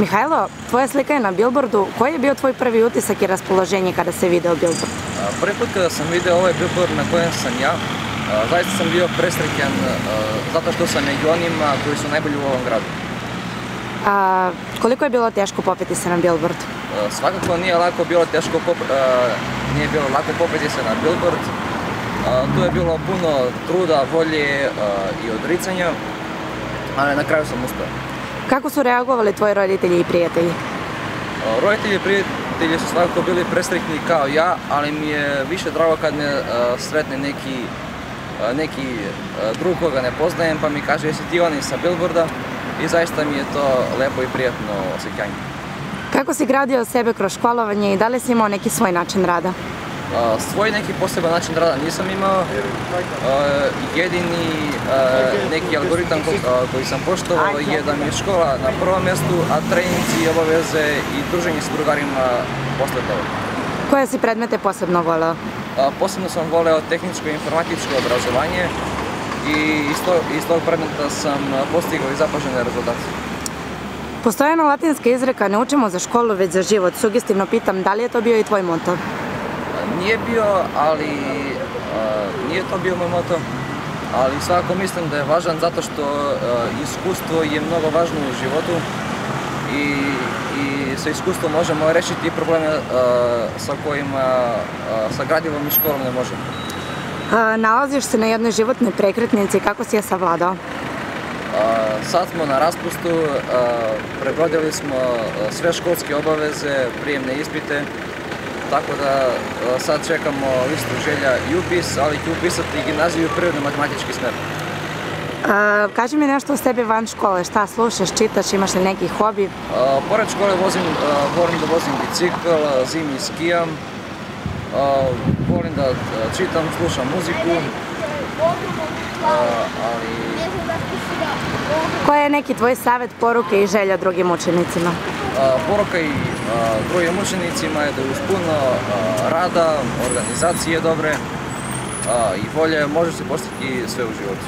Mihajlo, tvoja slika je na billboardu. Koji je bio tvoj prvi utisak i raspoloženje kada se video billboard? Prvi put kada sam video ovaj billboard na kojem sam ja, zaista sam bio presrećen zato što sam među onima koji su najbolji u ovom gradu. A, koliko je bilo teško popeti se na billboard? Svakako nije lako bilo teško nije bilo lako popeti se na billboard. Tu je bilo puno truda, volje i odricanja, ali na kraju sam uspio. Kako su reagovali tvoji roditelji i prijatelji? Roditelji i prijatelji su svakako bili presretni kao ja, ali mi je više drago kad me sretne neki, neki drug koga ne poznajem pa mi kaže jesi ti oni sa billboarda i zaista mi je to lepo i prijatno osjećanje. Kako si gradio sebe kroz školovanje i da li si imao neki svoj način rada? Svoj neki poseban način rada nisam imao, jedini neki algoritam koji sam poštovao je da mi je škola na prvom mjestu, a treninci, obaveze i druženje s drugarima posle toga. Koje si predmete posebno voleo? Posebno sam voleo tehničko i informatičko obrazovanje i iz tog predmeta sam postigao i zapažene rezultate. Postoje jedna latinska izreka, ne učimo za školu, već za život. Sugestivno pitam, da li je to bio i tvoj moto? Nije bio, ali nije to bio moj moto, ali svakako mislim da je važan zato što iskustvo je mnogo važno u životu i, i sa iskustvom možemo rešiti probleme sa kojima sa gradivom i školom ne možemo. nalaziš se na jednoj životnoj prekretnici, kako si je savladao? Sad smo na raspustu, prebrodili smo sve školske obaveze, prijemne ispite, tako da sad čekamo listu želja i upis, ali ću upisati gimnaziju i prirodno matematički smer. kaži mi nešto o sebi van škole, šta slušaš, čitaš, imaš li neki hobi? pored škole vozim, volim da vozim bicikl, zimi skijam, volim da čitam, slušam muziku, ali... Koji je neki tvoj savjet, poruke i želja drugim učenicima? Poruka i drugim učenicima je da uz puno rada, organizacije dobre i volje može se postići sve u životu.